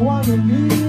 wanna leave.